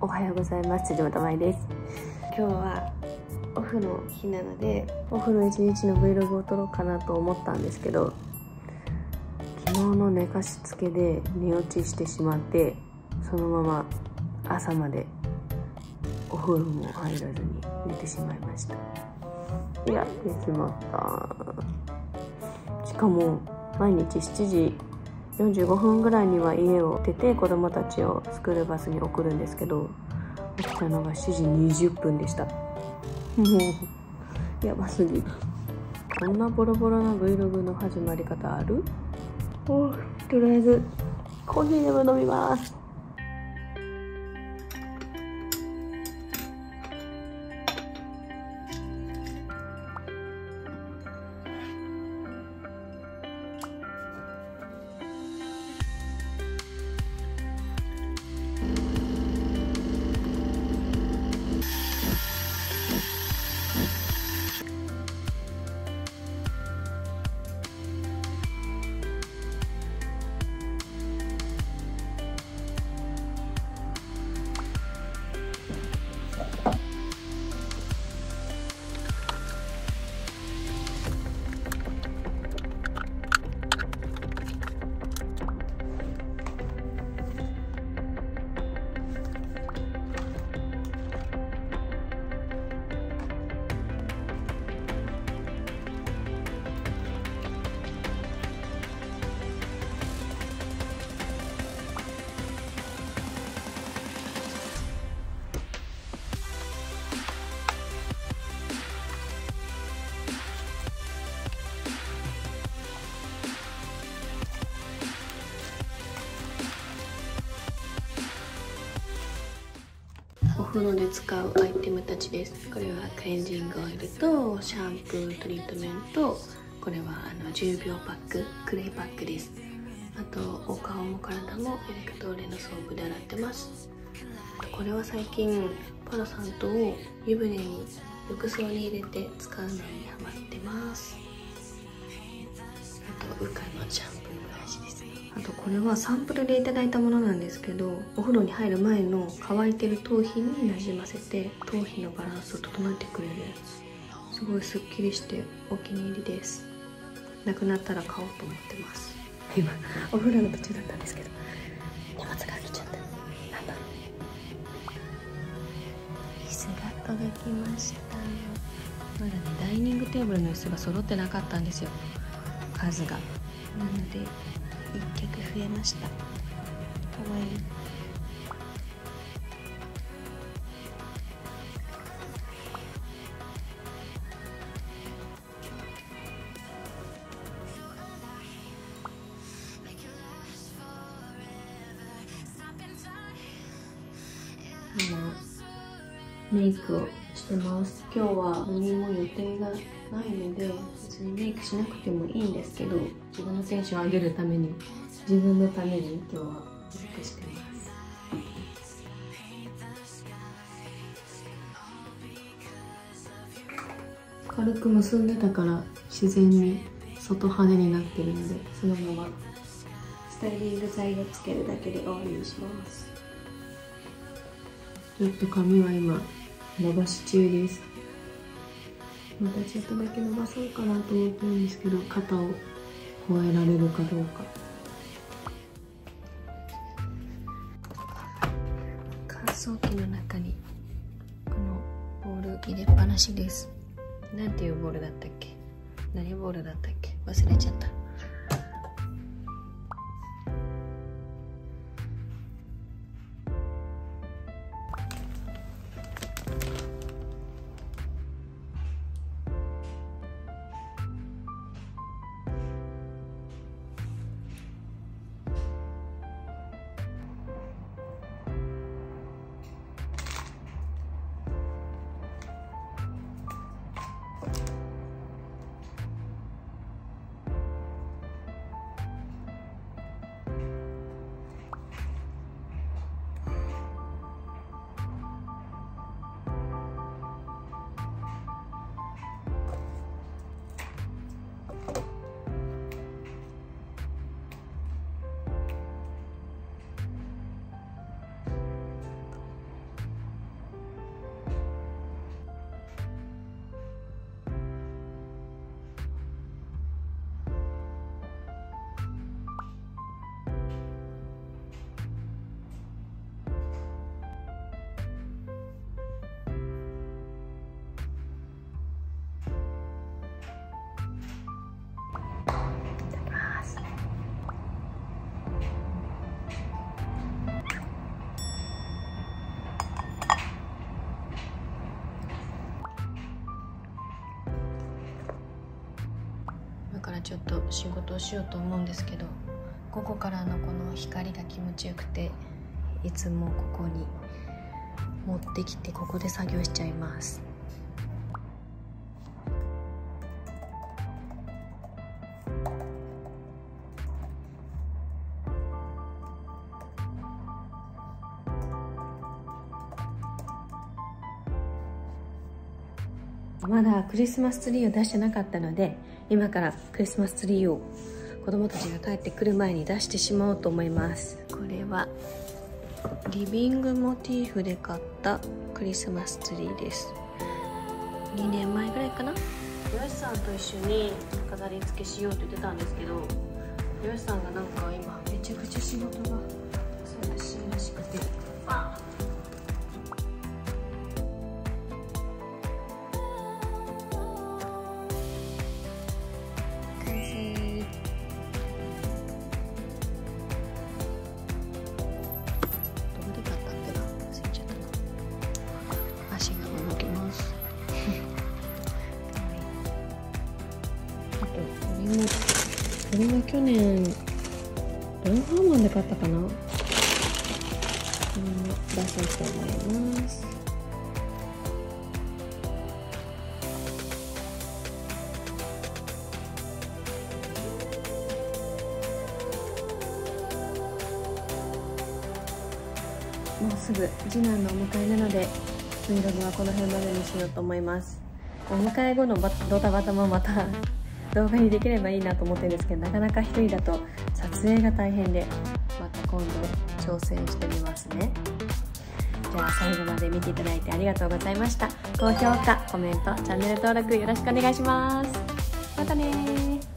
おはようございます。辻本舞です。今日はオフの日なのでオフの一日の Vlog を撮ろうかなと思ったんですけど昨日の寝かしつけで寝落ちしてしまってそのまま朝までお風呂も入らずに寝てしまいました。やってしまった。しかも毎日7時45分ぐらいには家を出て子供たちをスクールバスに送るんですけど起きたのが7時20分でした。も うやばすぎる。こんなボロボロな Vlog の始まり方ある？おとりあえずコーヒーでも飲みますお風呂で使うアイテムたちです。これはクレンジングオイルとシャンプートリートメント。これはあの10秒パッククレイパックです。あとお顔も体もエレクトーレのソープで洗ってます。これは最近パロサント湯船に浴槽に入れて使うのにハマってます。あと uka のシャンプーあとこれはサンプルでいただいたものなんですけどお風呂に入る前の乾いてる頭皮になじませて頭皮のバランスを整えてくれるすごいすっきりしてお気に入りです。なくなったら買おうと思ってます。今お風呂の途中だったんですけど荷物が来ちゃった。なんだ椅子が届きましたまだねダイニングテーブルの椅子が揃ってなかったんですよ。数が。なので一脚増えました。かわいいメイクをしてます。今日は何も予定が。ないので別にメイクしなくてもいいんですけど自分のテンション上げるために自分のために今日はメイクしてます。軽く結んでたから自然に外派手になってるのでそのままスタイリング剤をつけるだけで終わりにします。ちょっと髪は今伸ばし中ですまたちょっとだけ伸ばそうかなと思ってるんですけど肩を加えられるかどうか。乾燥機の中にこのボール入れっぱなしです。なんていうボールだったっけ？何ボールだったっけ？忘れちゃった。からちょっと仕事をしようと思うんですけど午後からのこの光が気持ちよくていつもここに持ってきてここで作業しちゃいます。まだクリスマスツリーを出してなかったので今からクリスマスツリーを子供たちが帰ってくる前に出してしまおうと思います。これはリビングモチーフで買ったクリスマスツリーです。2年前ぐらいかな。よしさんと一緒に飾り付けしようと言ってたんですけどよしさんがなんか今めちゃくちゃ仕事がれは去年ロンハーマンで買ったかな。これも出そうと思います。もうすぐ次男のお迎えなので Vlog はこの辺までにしようと思います。お迎え後のドタバタもまた動画にできればいいなと思ってるんですけどなかなか1人だと撮影が大変でまた今度挑戦してみますね。じゃあ最後まで見ていただいてありがとうございました。高評価コメントチャンネル登録よろしくお願いします。またね